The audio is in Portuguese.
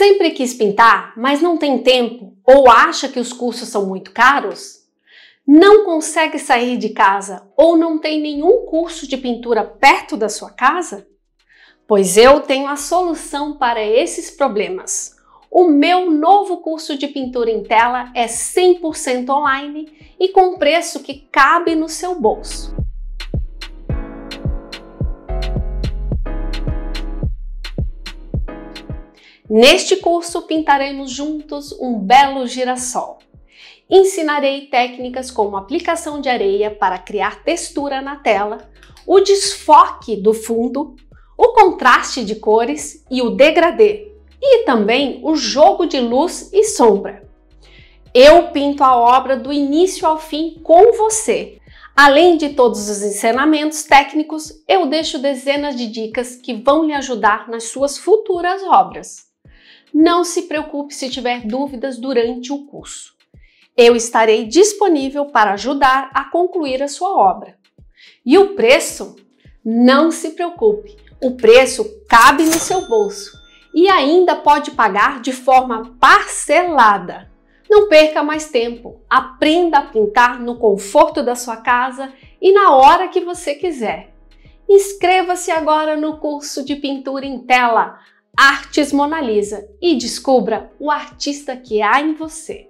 Sempre quis pintar, mas não tem tempo ou acha que os cursos são muito caros? Não consegue sair de casa ou não tem nenhum curso de pintura perto da sua casa? Pois eu tenho a solução para esses problemas. O meu novo curso de pintura em tela é 100% online e com preço que cabe no seu bolso. Neste curso, pintaremos juntos um belo girassol. Ensinarei técnicas como aplicação de areia para criar textura na tela, o desfoque do fundo, o contraste de cores e o degradê, e também o jogo de luz e sombra. Eu pinto a obra do início ao fim com você. Além de todos os ensinamentos técnicos, eu deixo dezenas de dicas que vão lhe ajudar nas suas futuras obras. Não se preocupe se tiver dúvidas durante o curso. Eu estarei disponível para ajudar a concluir a sua obra. E o preço? Não se preocupe, o preço cabe no seu bolso e ainda pode pagar de forma parcelada. Não perca mais tempo, aprenda a pintar no conforto da sua casa e na hora que você quiser. Inscreva-se agora no curso de pintura em tela Artes Mona Lisa e descubra o artista que há em você.